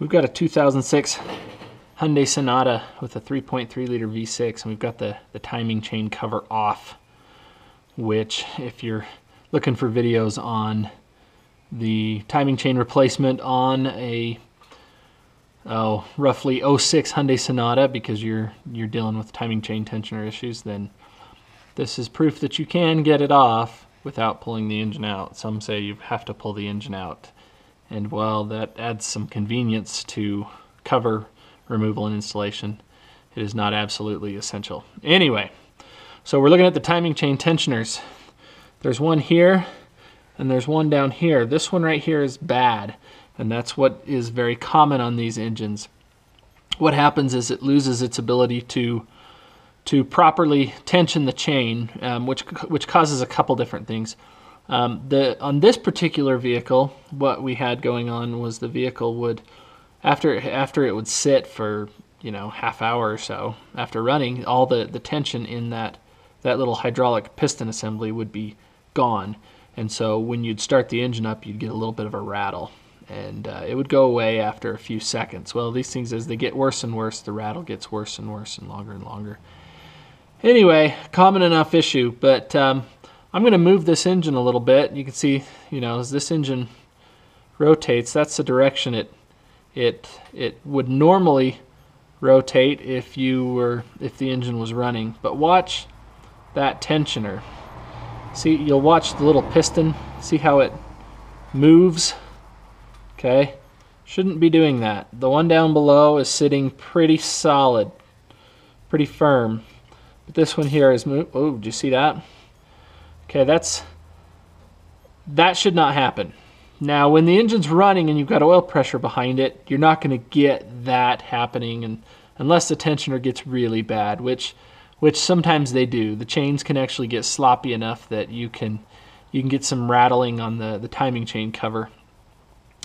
We've got a 2006 Hyundai Sonata with a 3.3 liter V6 and we've got the, the timing chain cover off, which if you're looking for videos on the timing chain replacement on a oh, roughly 06 Hyundai Sonata because you're you're dealing with timing chain tensioner issues, then this is proof that you can get it off without pulling the engine out. Some say you have to pull the engine out. And while that adds some convenience to cover removal and installation, it is not absolutely essential. Anyway, so we're looking at the timing chain tensioners. There's one here and there's one down here. This one right here is bad, and that's what is very common on these engines. What happens is it loses its ability to to properly tension the chain, um, which which causes a couple different things. Um, the on this particular vehicle, what we had going on was the vehicle would, after after it would sit for you know half hour or so after running, all the the tension in that that little hydraulic piston assembly would be gone, and so when you'd start the engine up, you'd get a little bit of a rattle, and uh, it would go away after a few seconds. Well, these things as they get worse and worse, the rattle gets worse and worse and longer and longer. Anyway, common enough issue, but um, I'm going to move this engine a little bit. You can see, you know, as this engine rotates, that's the direction it it it would normally rotate if you were if the engine was running. But watch that tensioner. See, you'll watch the little piston. See how it moves. Okay, shouldn't be doing that. The one down below is sitting pretty solid, pretty firm. But this one here is. Oh, did you see that? Okay, that's that should not happen. Now, when the engine's running and you've got oil pressure behind it, you're not going to get that happening, and unless the tensioner gets really bad, which which sometimes they do. The chains can actually get sloppy enough that you can you can get some rattling on the the timing chain cover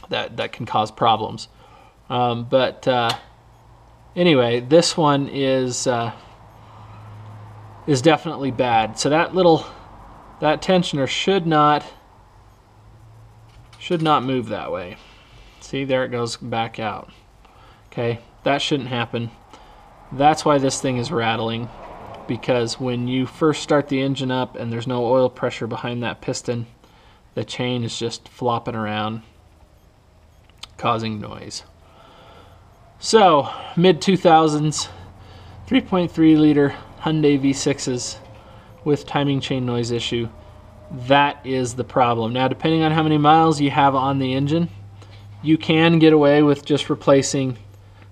that that can cause problems. Um, but uh, anyway, this one is. Uh, is definitely bad. So that little, that tensioner should not, should not move that way. See, there it goes back out. Okay, that shouldn't happen. That's why this thing is rattling because when you first start the engine up and there's no oil pressure behind that piston, the chain is just flopping around, causing noise. So, mid 2000s, 3.3 liter Hyundai V6s with timing chain noise issue. That is the problem. Now, depending on how many miles you have on the engine, you can get away with just replacing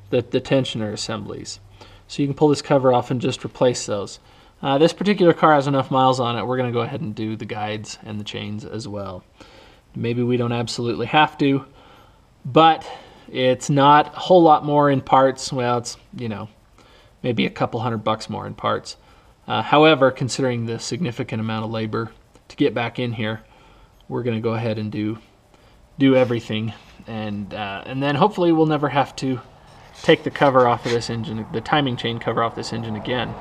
the, the tensioner assemblies. So you can pull this cover off and just replace those. Uh, this particular car has enough miles on it, we're going to go ahead and do the guides and the chains as well. Maybe we don't absolutely have to, but it's not a whole lot more in parts. Well, it's, you know, maybe a couple hundred bucks more in parts. Uh, however, considering the significant amount of labor to get back in here, we're going to go ahead and do do everything, and uh, and then hopefully we'll never have to take the cover off of this engine, the timing chain cover off this engine again.